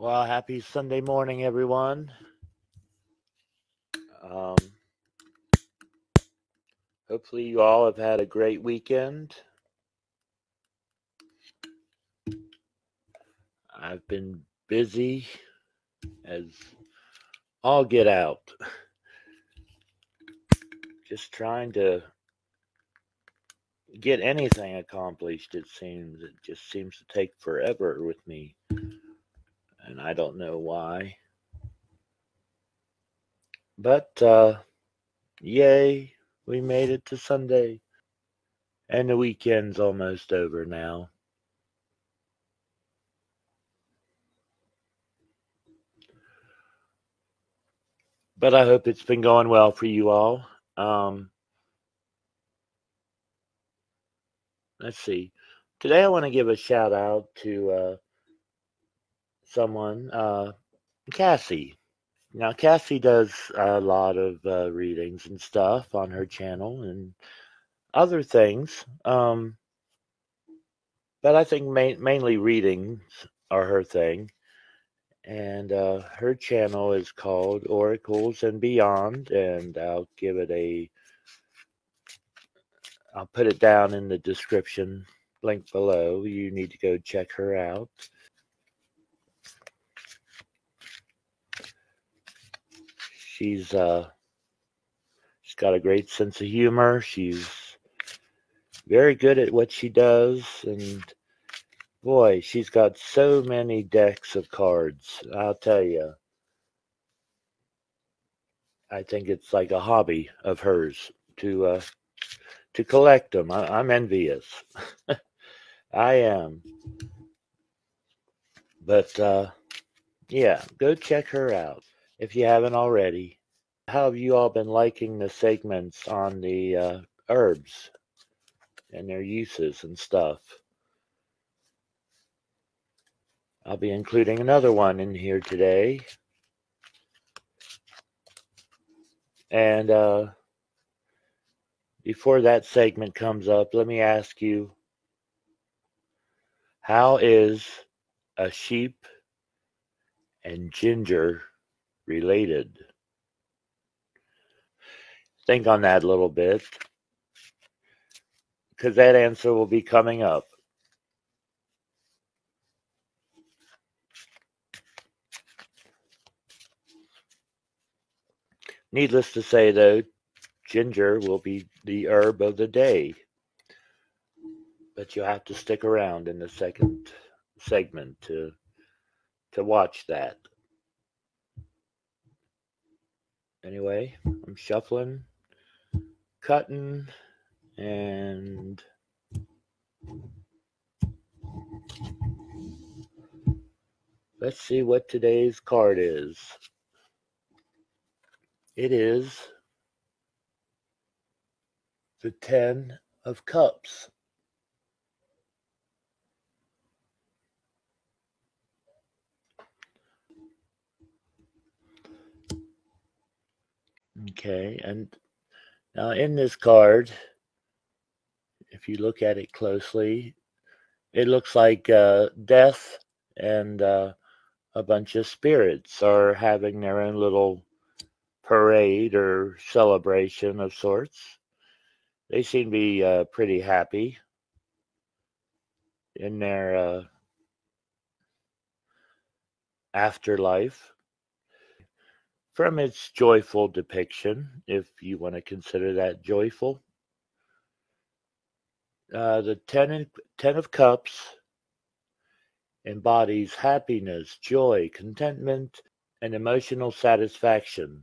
Well, happy Sunday morning, everyone. Um, hopefully, you all have had a great weekend. I've been busy as all get out, just trying to get anything accomplished. It seems it just seems to take forever with me, and I don't know why. But uh, yay, we made it to Sunday, and the weekend's almost over now. But I hope it's been going well for you all. Um, let's see. Today I want to give a shout out to uh, someone, uh, Cassie. Now, Cassie does a lot of uh, readings and stuff on her channel and other things. Um, but I think ma- mainly readings are her thing. And uh, her channel is called Oracles and Beyond. And I'll give it a, I'll put it down in the description link below. You need to go check her out. She's uh she's got a great sense of humor. She's very good at what she does and boy, she's got so many decks of cards. I'll tell you. I think it's like a hobby of hers to uh to collect them. I, I'm envious. I am. But uh yeah, go check her out if you haven't already. How have you all been liking the segments on the uh, herbs and their uses and stuff? I'll be including another one in here today. And uh, before that segment comes up, let me ask you how is a sheep and ginger related? Think on that a little bit because that answer will be coming up. Needless to say, though, ginger will be the herb of the day. But you'll have to stick around in the second segment to to watch that. Anyway, I'm shuffling, cutting, and let's see what today's card is. It is the Ten of Cups. Okay, and now in this card, if you look at it closely, it looks like uh, death and uh, a bunch of spirits are having their own little parade or celebration of sorts. They seem to be uh, pretty happy in their uh, afterlife from its joyful depiction, if you want to consider that joyful. Uh, the ten, ten of Cups embodies happiness, joy, contentment, and emotional satisfaction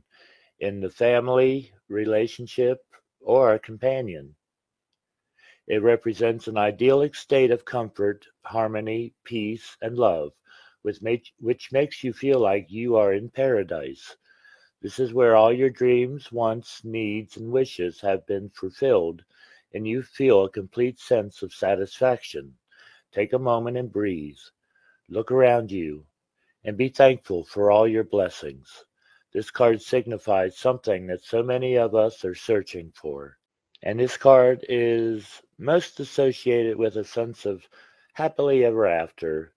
in the family, relationship, or companion. It represents an idyllic state of comfort, harmony, peace, and love, which makes you feel like you are in paradise this is where all your dreams, wants, needs, and wishes have been fulfilled, and you feel a complete sense of satisfaction. Take a moment and breathe. Look around you and be thankful for all your blessings. This card signifies something that so many of us are searching for. And this card is most associated with a sense of happily ever after,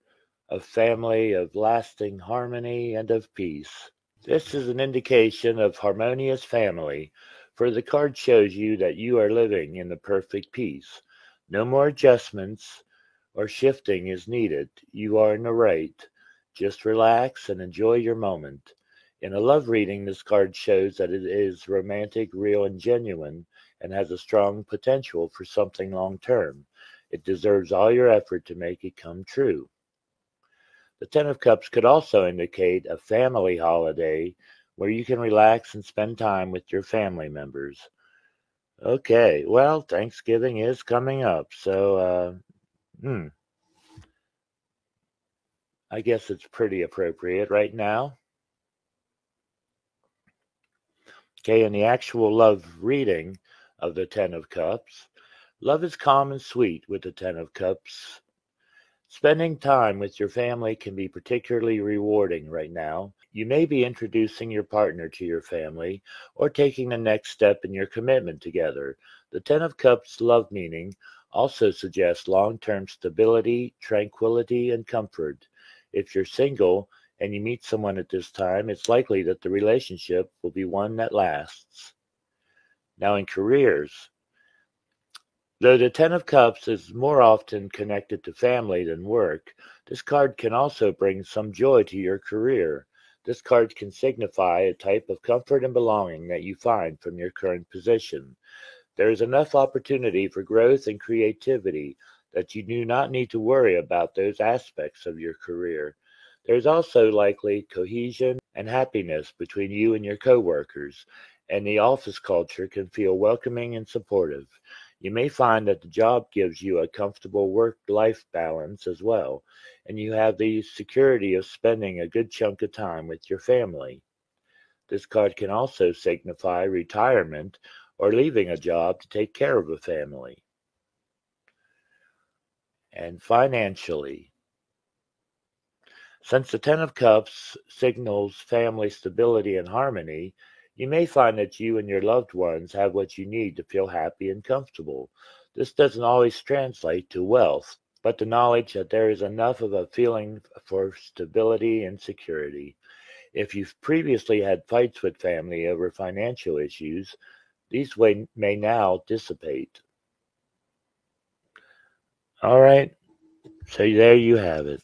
a family of lasting harmony and of peace. This is an indication of harmonious family, for the card shows you that you are living in the perfect peace. No more adjustments or shifting is needed. You are in the right. Just relax and enjoy your moment. In a love reading, this card shows that it is romantic, real, and genuine, and has a strong potential for something long term. It deserves all your effort to make it come true. The Ten of Cups could also indicate a family holiday where you can relax and spend time with your family members. Okay, well, Thanksgiving is coming up, so, uh, hmm. I guess it's pretty appropriate right now. Okay, in the actual love reading of the Ten of Cups, love is calm and sweet with the Ten of Cups Spending time with your family can be particularly rewarding right now. You may be introducing your partner to your family or taking the next step in your commitment together. The Ten of Cups love meaning also suggests long term stability, tranquility, and comfort. If you're single and you meet someone at this time, it's likely that the relationship will be one that lasts. Now, in careers, Though the Ten of Cups is more often connected to family than work, this card can also bring some joy to your career. This card can signify a type of comfort and belonging that you find from your current position. There is enough opportunity for growth and creativity that you do not need to worry about those aspects of your career. There is also likely cohesion and happiness between you and your coworkers, and the office culture can feel welcoming and supportive. You may find that the job gives you a comfortable work life balance as well, and you have the security of spending a good chunk of time with your family. This card can also signify retirement or leaving a job to take care of a family. And financially, since the Ten of Cups signals family stability and harmony, you may find that you and your loved ones have what you need to feel happy and comfortable. This doesn't always translate to wealth, but the knowledge that there is enough of a feeling for stability and security. If you've previously had fights with family over financial issues, these may now dissipate. All right, so there you have it.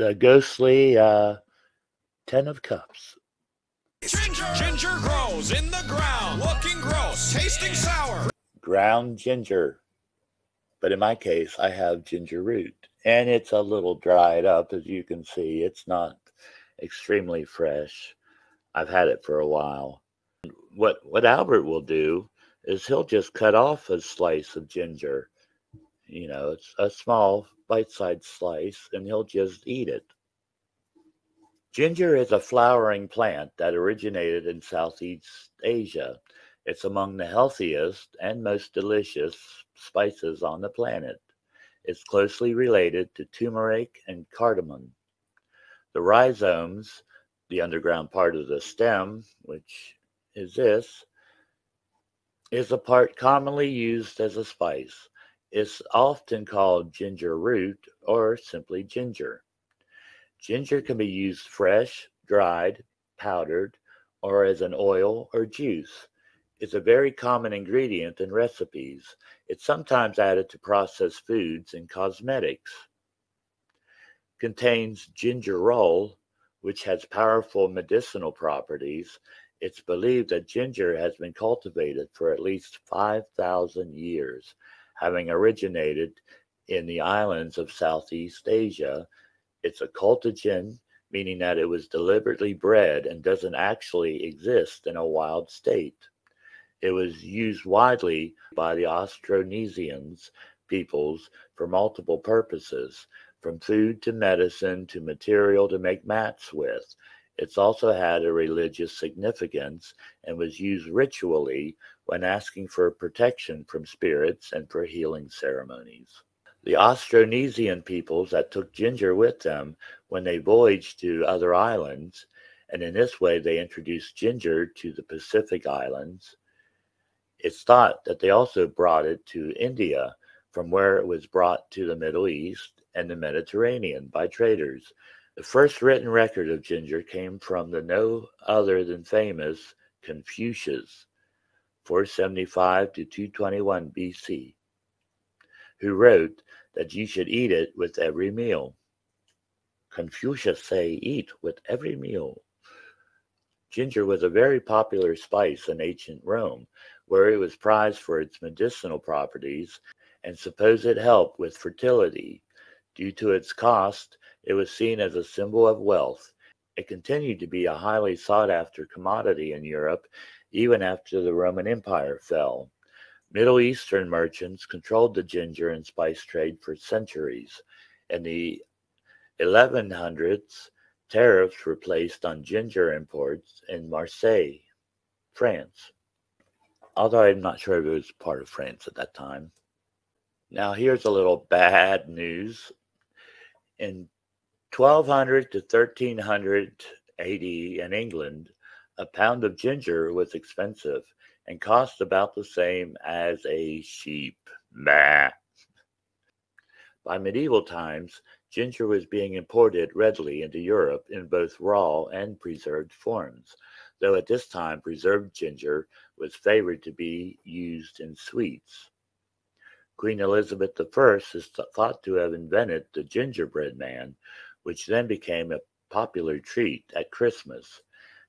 The ghostly uh, Ten of Cups. Ginger. ginger grows in the ground, looking gross, tasting sour. Ground ginger. But in my case, I have ginger root. And it's a little dried up, as you can see. It's not extremely fresh. I've had it for a while. What what Albert will do is he'll just cut off a slice of ginger. You know, it's a small bite-sized slice and he'll just eat it. Ginger is a flowering plant that originated in Southeast Asia. It's among the healthiest and most delicious spices on the planet. It's closely related to turmeric and cardamom. The rhizomes, the underground part of the stem, which is this, is a part commonly used as a spice is often called ginger root or simply ginger. Ginger can be used fresh, dried, powdered, or as an oil or juice. It's a very common ingredient in recipes. It's sometimes added to processed foods and cosmetics. Contains gingerol, which has powerful medicinal properties. It's believed that ginger has been cultivated for at least 5,000 years having originated in the islands of Southeast Asia. It's a cultigen, meaning that it was deliberately bred and doesn't actually exist in a wild state. It was used widely by the Austronesians peoples for multiple purposes, from food to medicine to material to make mats with. It's also had a religious significance and was used ritually when asking for protection from spirits and for healing ceremonies. The Austronesian peoples that took ginger with them when they voyaged to other islands, and in this way they introduced ginger to the Pacific islands. It's thought that they also brought it to India, from where it was brought to the Middle East and the Mediterranean by traders. The first written record of ginger came from the no other than famous Confucius, 475 to 221 BC, who wrote that you should eat it with every meal. Confucius say, eat with every meal. Ginger was a very popular spice in ancient Rome, where it was prized for its medicinal properties and supposed it helped with fertility. Due to its cost, it was seen as a symbol of wealth. It continued to be a highly sought after commodity in Europe even after the Roman Empire fell. Middle Eastern merchants controlled the ginger and spice trade for centuries. In the 1100s, tariffs were placed on ginger imports in Marseille, France. Although I'm not sure if it was part of France at that time. Now, here's a little bad news. In 1200 to 1300 AD in England, a pound of ginger was expensive and cost about the same as a sheep. Bah. By medieval times, ginger was being imported readily into Europe in both raw and preserved forms, though at this time preserved ginger was favored to be used in sweets. Queen Elizabeth I is thought to have invented the gingerbread man, which then became a popular treat at Christmas.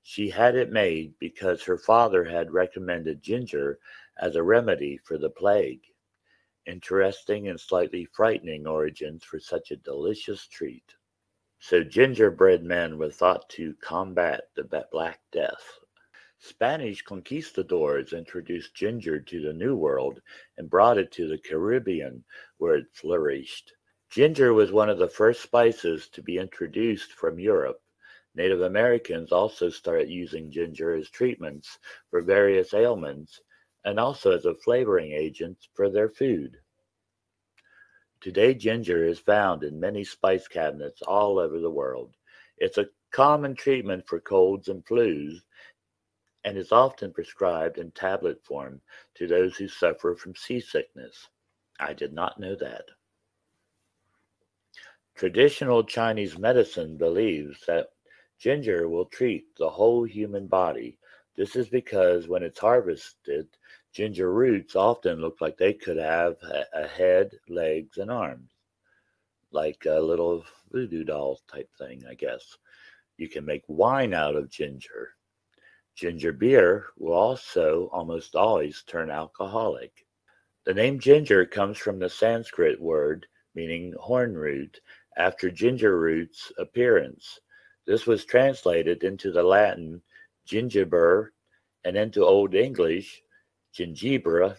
She had it made because her father had recommended ginger as a remedy for the plague. Interesting and slightly frightening origins for such a delicious treat. So, gingerbread men were thought to combat the Black Death. Spanish conquistadors introduced ginger to the New World and brought it to the Caribbean, where it flourished. Ginger was one of the first spices to be introduced from Europe. Native Americans also started using ginger as treatments for various ailments and also as a flavoring agent for their food. Today, ginger is found in many spice cabinets all over the world. It's a common treatment for colds and flus and is often prescribed in tablet form to those who suffer from seasickness. I did not know that. Traditional Chinese medicine believes that Ginger will treat the whole human body. This is because when it's harvested, ginger roots often look like they could have a head, legs, and arms, like a little voodoo doll type thing, I guess. You can make wine out of ginger. Ginger beer will also almost always turn alcoholic. The name ginger comes from the Sanskrit word meaning horn root after ginger root's appearance. This was translated into the Latin gingiber and into Old English gingibra,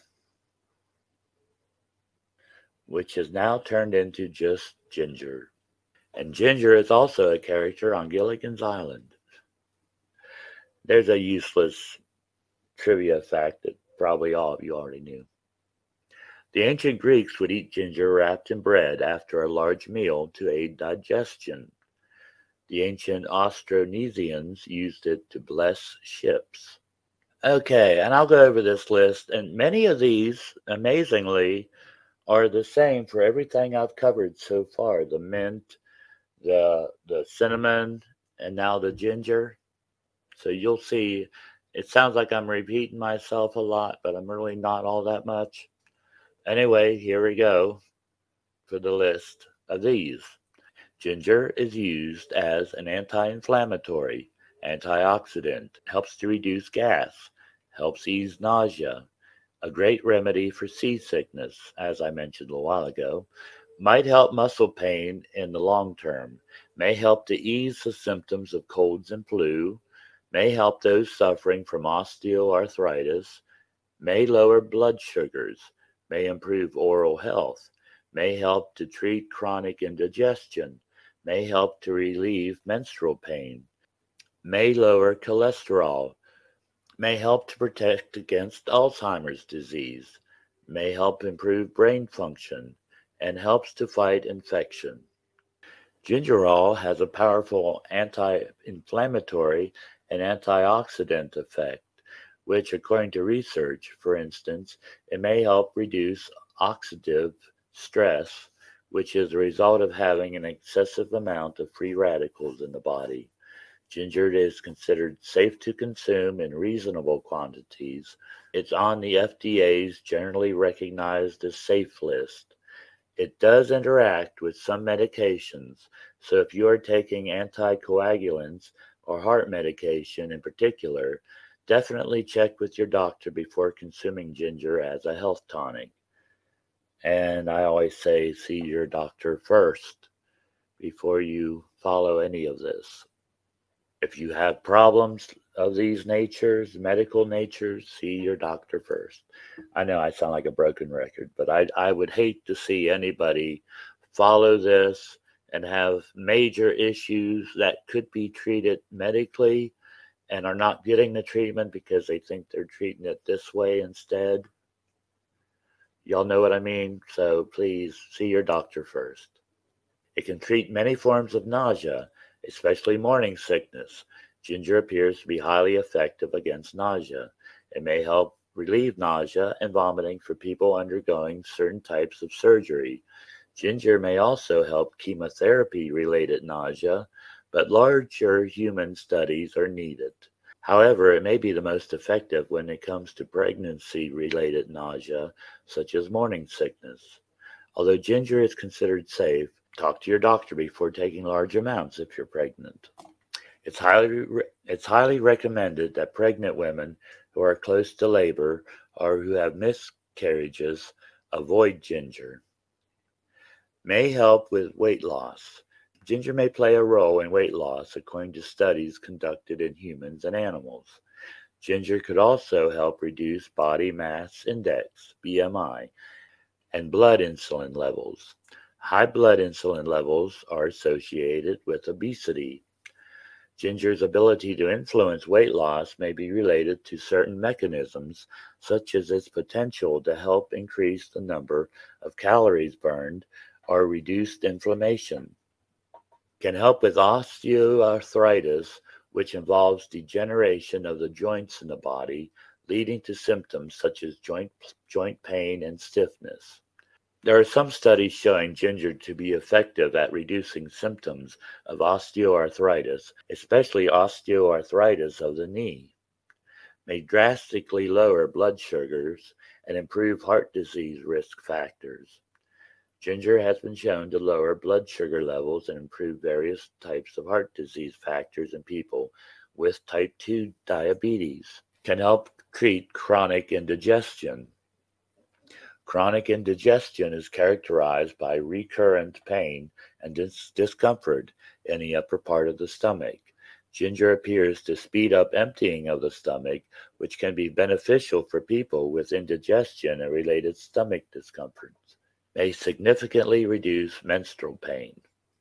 which has now turned into just ginger. And ginger is also a character on Gilligan's Island. There's a useless trivia fact that probably all of you already knew. The ancient Greeks would eat ginger wrapped in bread after a large meal to aid digestion. The ancient Austronesians used it to bless ships. Okay, and I'll go over this list, and many of these, amazingly, are the same for everything I've covered so far the mint, the, the cinnamon, and now the ginger. So you'll see, it sounds like I'm repeating myself a lot, but I'm really not all that much. Anyway, here we go for the list of these. Ginger is used as an anti-inflammatory, antioxidant, helps to reduce gas, helps ease nausea, a great remedy for seasickness, as I mentioned a while ago, might help muscle pain in the long term, may help to ease the symptoms of colds and flu, may help those suffering from osteoarthritis, may lower blood sugars, may improve oral health, may help to treat chronic indigestion, may help to relieve menstrual pain, may lower cholesterol, may help to protect against Alzheimer's disease, may help improve brain function, and helps to fight infection. Gingerol has a powerful anti inflammatory and antioxidant effect, which, according to research, for instance, it may help reduce oxidative stress, which is the result of having an excessive amount of free radicals in the body. Ginger is considered safe to consume in reasonable quantities. It's on the FDA's generally recognized as safe list. It does interact with some medications, so if you are taking anticoagulants or heart medication in particular, definitely check with your doctor before consuming ginger as a health tonic. And I always say, see your doctor first before you follow any of this. If you have problems of these natures, medical natures, see your doctor first. I know I sound like a broken record, but I, I would hate to see anybody follow this and have major issues that could be treated medically and are not getting the treatment because they think they're treating it this way instead. Y'all know what I mean? So please see your doctor first. It can treat many forms of nausea, especially morning sickness. Ginger appears to be highly effective against nausea. It may help relieve nausea and vomiting for people undergoing certain types of surgery. Ginger may also help chemotherapy related nausea, but larger human studies are needed. However, it may be the most effective when it comes to pregnancy related nausea, such as morning sickness. Although ginger is considered safe, talk to your doctor before taking large amounts if you're pregnant. It's highly, it's highly recommended that pregnant women who are close to labor or who have miscarriages avoid ginger. May help with weight loss. Ginger may play a role in weight loss according to studies conducted in humans and animals. Ginger could also help reduce body mass index, BMI, and blood insulin levels. High blood insulin levels are associated with obesity. Ginger's ability to influence weight loss may be related to certain mechanisms, such as its potential to help increase the number of calories burned or reduce inflammation can help with osteoarthritis, which involves degeneration of the joints in the body, leading to symptoms such as joint, joint pain and stiffness. There are some studies showing ginger to be effective at reducing symptoms of osteoarthritis, especially osteoarthritis of the knee, may drastically lower blood sugars and improve heart disease risk factors. Ginger has been shown to lower blood sugar levels and improve various types of heart disease factors in people with type 2 diabetes. Can help treat chronic indigestion. Chronic indigestion is characterized by recurrent pain and dis- discomfort in the upper part of the stomach. Ginger appears to speed up emptying of the stomach, which can be beneficial for people with indigestion and related stomach discomfort may significantly reduce menstrual pain.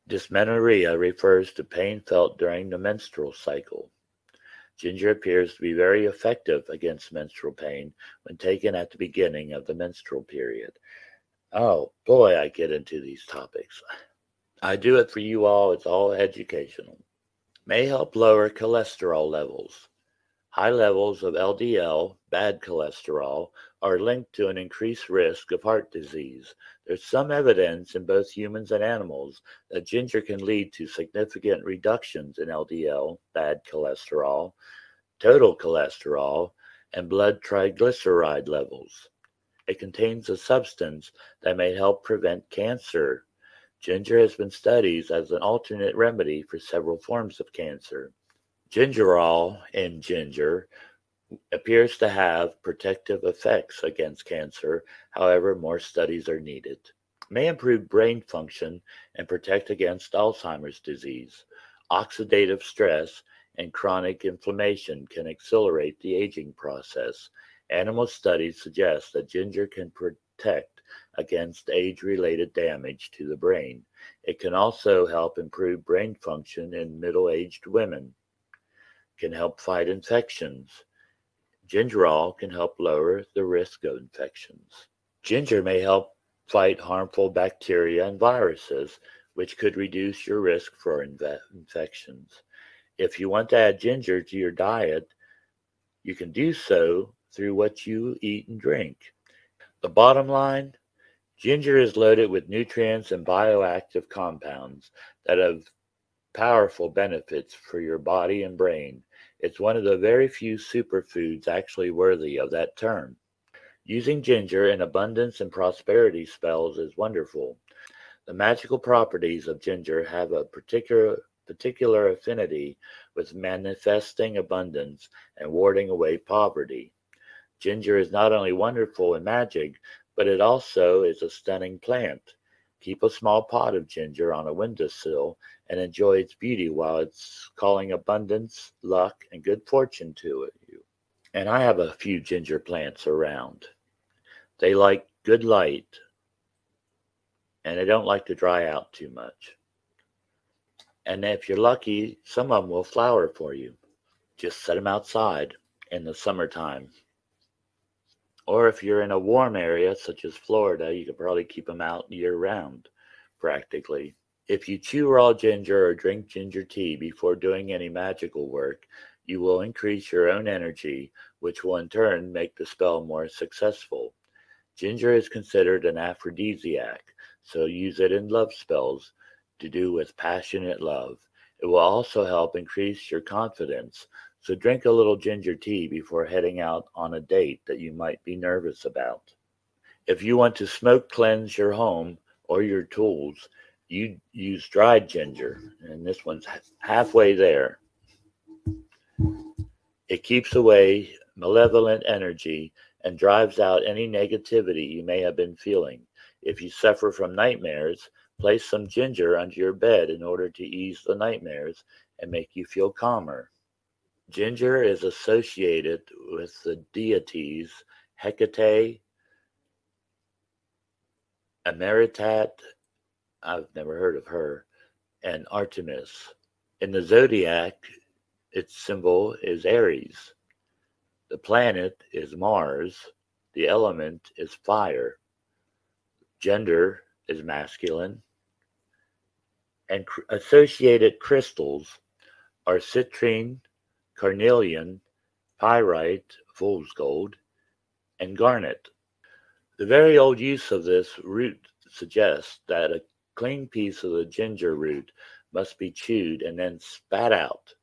Dysmenorrhea refers to pain felt during the menstrual cycle. Ginger appears to be very effective against menstrual pain when taken at the beginning of the menstrual period. Oh boy, I get into these topics. I do it for you all, it's all educational. May help lower cholesterol levels. High levels of LDL, bad cholesterol, are linked to an increased risk of heart disease. There's some evidence in both humans and animals that ginger can lead to significant reductions in LDL, bad cholesterol, total cholesterol, and blood triglyceride levels. It contains a substance that may help prevent cancer. Ginger has been studied as an alternate remedy for several forms of cancer. Gingerol in ginger appears to have protective effects against cancer. However, more studies are needed. May improve brain function and protect against Alzheimer's disease. Oxidative stress and chronic inflammation can accelerate the aging process. Animal studies suggest that ginger can protect against age related damage to the brain. It can also help improve brain function in middle aged women, can help fight infections, Gingerol can help lower the risk of infections. Ginger may help fight harmful bacteria and viruses, which could reduce your risk for inve- infections. If you want to add ginger to your diet, you can do so through what you eat and drink. The bottom line Ginger is loaded with nutrients and bioactive compounds that have powerful benefits for your body and brain. It's one of the very few superfoods actually worthy of that term. Using ginger in abundance and prosperity spells is wonderful. The magical properties of ginger have a particular particular affinity with manifesting abundance and warding away poverty. Ginger is not only wonderful in magic, but it also is a stunning plant. Keep a small pot of ginger on a windowsill and enjoy its beauty while it's calling abundance, luck, and good fortune to you. And I have a few ginger plants around. They like good light and they don't like to dry out too much. And if you're lucky, some of them will flower for you. Just set them outside in the summertime. Or if you're in a warm area such as Florida, you could probably keep them out year round, practically. If you chew raw ginger or drink ginger tea before doing any magical work, you will increase your own energy, which will in turn make the spell more successful. Ginger is considered an aphrodisiac, so use it in love spells to do with passionate love. It will also help increase your confidence so drink a little ginger tea before heading out on a date that you might be nervous about. If you want to smoke cleanse your home or your tools, you use dried ginger, and this one's halfway there. It keeps away malevolent energy and drives out any negativity you may have been feeling. If you suffer from nightmares, place some ginger under your bed in order to ease the nightmares and make you feel calmer. Ginger is associated with the deities Hecate, Ameritat, I've never heard of her, and Artemis. In the zodiac, its symbol is Aries. The planet is Mars. The element is fire. Gender is masculine. And cr- associated crystals are citrine, carnelian, pyrite, fool's gold, and garnet. The very old use of this root suggests that a clean piece of the ginger root must be chewed and then spat out.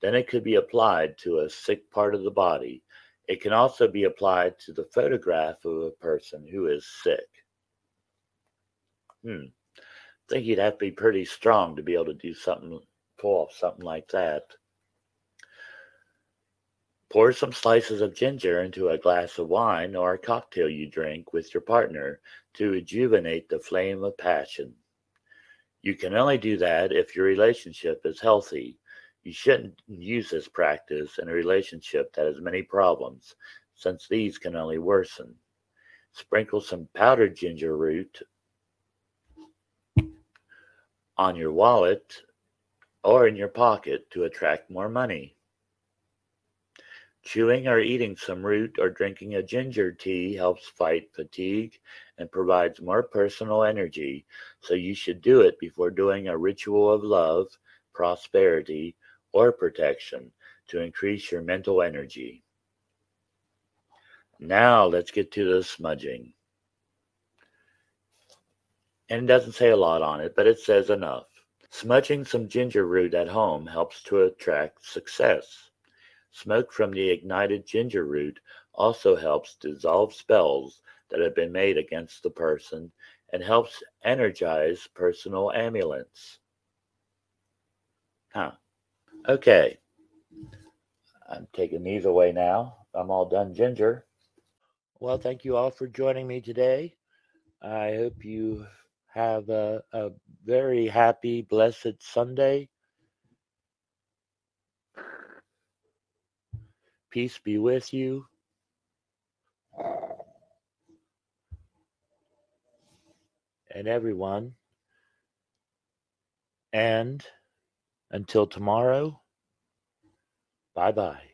Then it could be applied to a sick part of the body. It can also be applied to the photograph of a person who is sick. Hmm. I think you'd have to be pretty strong to be able to do something, pull off something like that. Pour some slices of ginger into a glass of wine or a cocktail you drink with your partner to rejuvenate the flame of passion. You can only do that if your relationship is healthy. You shouldn't use this practice in a relationship that has many problems, since these can only worsen. Sprinkle some powdered ginger root on your wallet or in your pocket to attract more money. Chewing or eating some root or drinking a ginger tea helps fight fatigue and provides more personal energy, so you should do it before doing a ritual of love, prosperity, or protection to increase your mental energy. Now let's get to the smudging. And it doesn't say a lot on it, but it says enough. Smudging some ginger root at home helps to attract success. Smoke from the ignited ginger root also helps dissolve spells that have been made against the person and helps energize personal amulets. Huh. Okay. I'm taking these away now. I'm all done ginger. Well, thank you all for joining me today. I hope you have a, a very happy, blessed Sunday. Peace be with you. And everyone. And until tomorrow, bye bye.